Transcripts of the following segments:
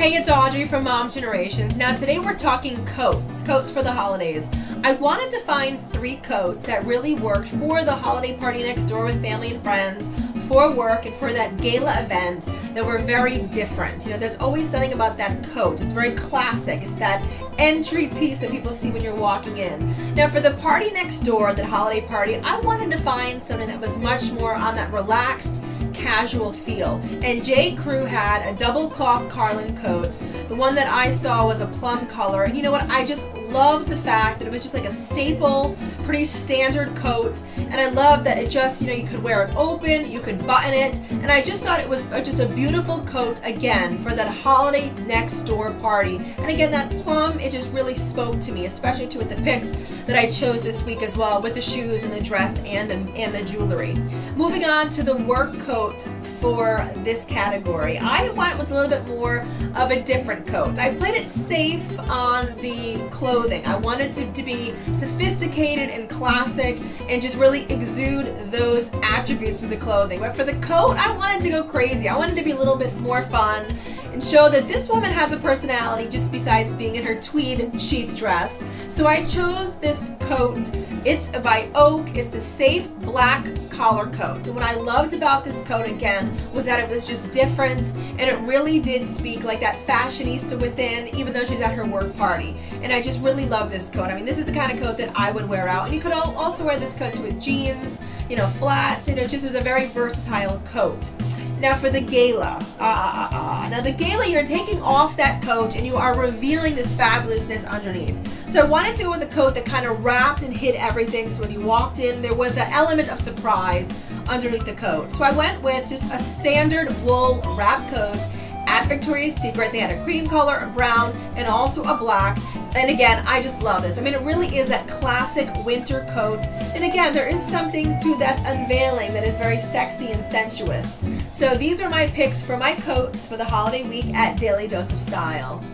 Hey, it's Audrey from Mom Generations. Now, today we're talking coats, coats for the holidays. I wanted to find three coats that really worked for the holiday party next door with family and friends, for work, and for that gala event that were very different. You know, there's always something about that coat. It's very classic. It's that entry piece that people see when you're walking in. Now, for the party next door, that holiday party, I wanted to find something that was much more on that relaxed, casual feel. And J. Crew had a double cloth Carlin coat. The one that I saw was a plum color. And you know what? I just loved the fact that it was just like a staple, pretty standard coat. And I love that it just, you know, you could wear it open, you could button it. And I just thought it was just a beautiful coat again for that holiday next door party. And again, that plum, it just really spoke to me, especially to with the pics that I chose this week as well with the shoes and the dress and the, and the jewelry. Moving on to the work coat for this category. I went with a little bit more of a different coat. I played it safe on the clothing. I wanted to, to be sophisticated and classic and just really exude those attributes of the clothing. But for the coat, I wanted to go crazy. I wanted to be a little bit more fun and show that this woman has a personality just besides being in her tweed sheath dress. So I chose this coat. It's by Oak. It's the safe black collar coat. What I loved about this coat again was that it was just different and it really did speak like that fashionista within even though she's at her work party. And I just really love this coat. I mean this is the kind of coat that I would wear out. And you could also wear this coat with jeans, you know, flats, you know, just was a very versatile coat. Now for the gala. Uh, uh, uh, now the gala, you're taking off that coat and you are revealing this fabulousness underneath. So I wanted to go with a coat that kind of wrapped and hid everything. So when you walked in, there was an element of surprise underneath the coat. So I went with just a standard wool wrap coat at Victoria's Secret. They had a cream color, a brown, and also a black. And again, I just love this. I mean, it really is that classic winter coat. And again, there is something to that unveiling that is very sexy and sensuous. So these are my picks for my coats for the holiday week at Daily Dose of Style.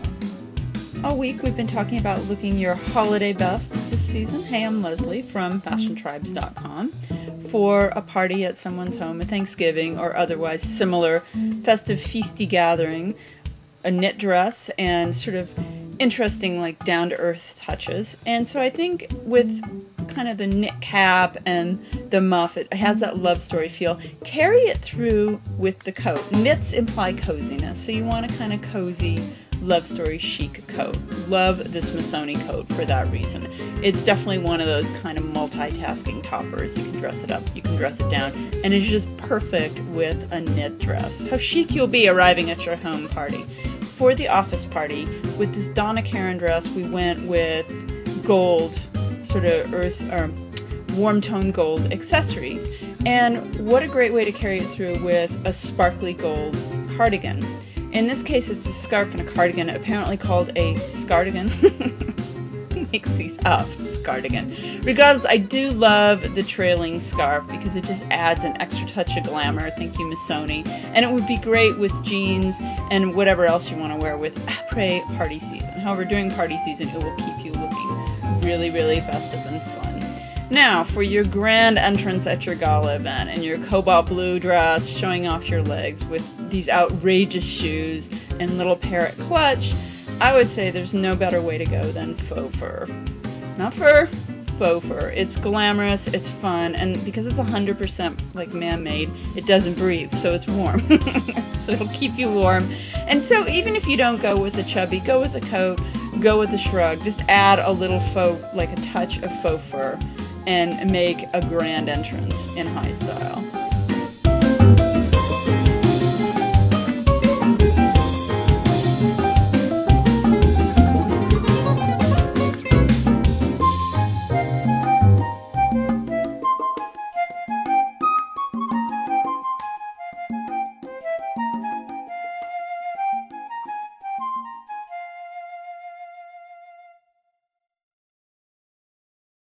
All week we've been talking about looking your holiday best this season. Hey, I'm Leslie from FashionTribes.com. For a party at someone's home, a Thanksgiving, or otherwise similar festive feasty gathering, a knit dress, and sort of interesting, like down to earth touches. And so I think with kind of the knit cap and the muff, it has that love story feel. Carry it through with the coat. Knits imply coziness, so you want a kind of cozy love story chic coat. Love this Missoni coat for that reason. It's definitely one of those kind of multitasking toppers. You can dress it up, you can dress it down, and it's just perfect with a knit dress. How chic you'll be arriving at your home party. For the office party, with this Donna Karan dress, we went with gold, sort of earth or warm tone gold accessories. And what a great way to carry it through with a sparkly gold cardigan. In this case, it's a scarf and a cardigan, apparently called a scardigan. makes these uh, up, scardigan. Regardless, I do love the trailing scarf because it just adds an extra touch of glamour. Thank you, Missoni. And it would be great with jeans and whatever else you want to wear with après party season. However, during party season, it will keep you looking really, really festive and fun. Now, for your grand entrance at your gala event and your cobalt blue dress showing off your legs with these outrageous shoes and little parrot clutch, I would say there's no better way to go than faux fur. Not fur, faux fur. It's glamorous, it's fun, and because it's 100% like man-made, it doesn't breathe, so it's warm. so it'll keep you warm. And so even if you don't go with the chubby, go with a coat, go with a shrug. Just add a little faux, like a touch of faux fur and make a grand entrance in high style.